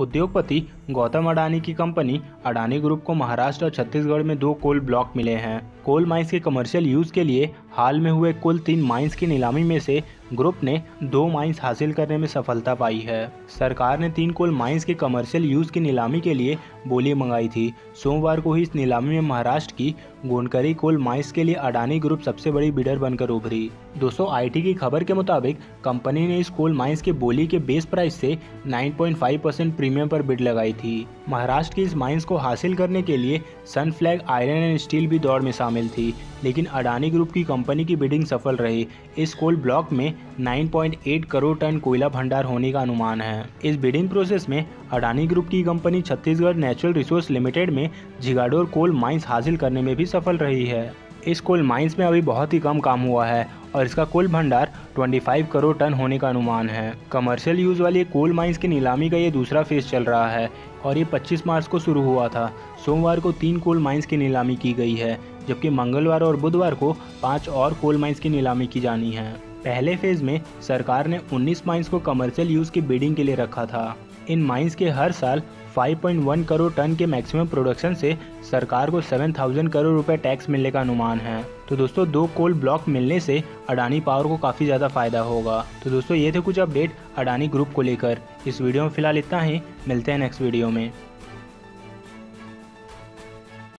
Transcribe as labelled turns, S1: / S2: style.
S1: उद्योगपति गौतम अडानी की company Adani group को महाराष्ट्र और छत्तीसगढ़ में दो कोल ब्लॉक मिले हैं। कोल माइंस के कमर्शियल यूज़ के लिए हाल में हुए कुल तीन माइंस की नीलामी में से ग्रुप ने दो माइंस हासिल करने में सफलता पाई है। सरकार ने तीन कोल माइंस के कमर्शियल यूज़ की नीलामी के लिए बोली मंगाई थी। सोमवार को ही इस नीलामी में महाराष्ट्र की गोनकरी कोल माइंस के लिए अडानी ग्रुप सबसे बड़ी बिडर बनकर उभरी। दोस्तों आईटी की खबर के मुताबिक कंपनी ने इस कोल माइंस के बोली के बेस प्राइस से 9.5 परसेंट प्रीमियम पर बिड लगाई थी। महाराष्ट्र की इस माइंस को हासिल करने के लिए Sun Flag Iron and Steel भी दौड़ में शामिल थी, लेकिन अडानी ग्रुप की कंपनी की बिडिंग सफल रही। इस कोल ब्लॉक में 9.8 करोड़ टन कोयला भंडार होने का अनुमान है। इस बिडिंग प्रोसेस में अडानी ग्रुप की company Chhattisgarh Natural Resource Limited में झिगाडोर कोल माइंस हासिल करने में भी सफल रही है। इस कोल माइंस में अभी बहुत ही कम काम हुआ है और इसका कोल भंडार 25 करोड़ टन होने का अनुमान है। कमर्शियल यूज़ वाली कोल माइंस की नीलामी का ये दूसरा फ़ेज़ चल रहा है और ये 25 मार्च को शुरू हुआ था। सोमवार को तीन कोल माइंस की नीलामी की गई है, जबकि मंगलवार और बुधवार को पाँच और कोल माइंस की नीलामी की जानी है। पहले फ़ेज़ में सरकार ने 19 माइंस को कमर्शियल यूज़ की बिडिंग के लिए रखा था। इन माइंस के हर साल 5.1 करोड़ टन के मैक्सिमम प्रोडक्शन से सरकार को 7000 करोड़ रुपए टैक्स मिलने का अनुमान है। तो दोस्तों, दो कोल ब्लॉक मिलने से अडानी पावर को काफ़ी ज़्यादा फ़ायदा होगा। तो दोस्तों, ये थे कुछ अपडेट अडानी ग्रुप को लेकर। इस वीडियो में फ़िलहाल इतना ही। मिलते हैं नेक्स्ट वीडियो में।